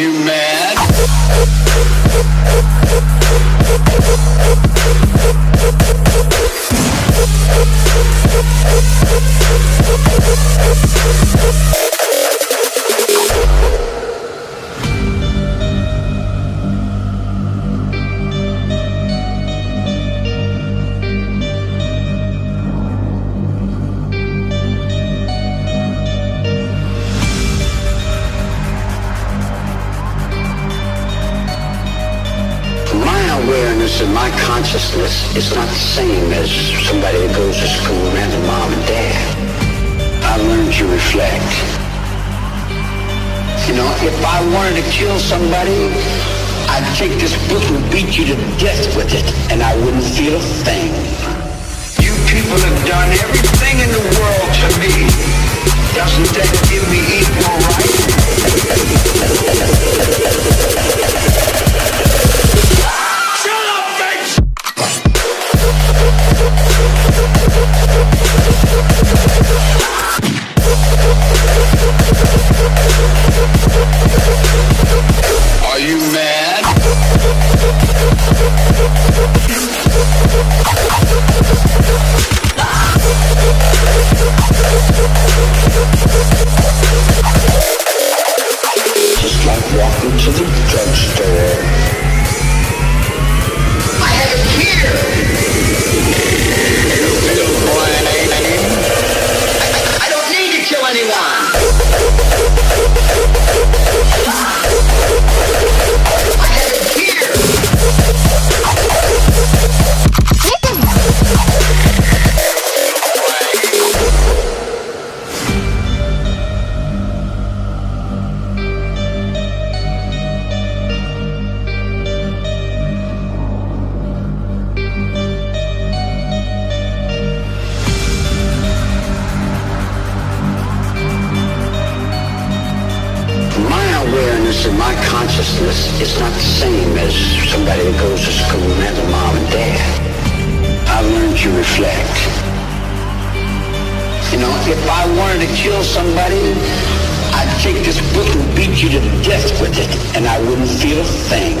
you mad? My consciousness is not the same as somebody that goes to school and has a mom and dad. I learned to reflect. You know, if I wanted to kill somebody, I'd take this book and beat you to death with it, and I wouldn't feel a thing. You people have done everything in the world to me. Doesn't that give me equal Shut like walking to the drugstore. I have it here. My consciousness is not the same as somebody that goes to school and has a mom and dad. I've learned to reflect. You know, if I wanted to kill somebody, I'd take this book and beat you to death with it, and I wouldn't feel a thing.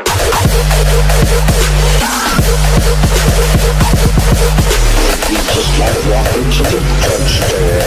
Just like walking to the drugstore.